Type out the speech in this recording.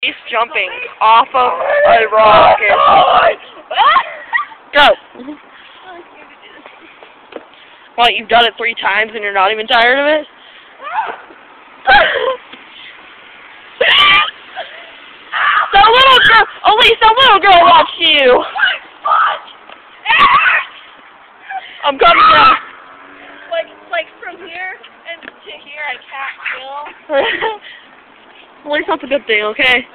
He's jumping off of a rocket. Go. What, you've done it three times and you're not even tired of it? the little girl, at least the little girl watched you. I'm coming down. Like, like from here and to here, I can't feel. At least that's a good thing, okay?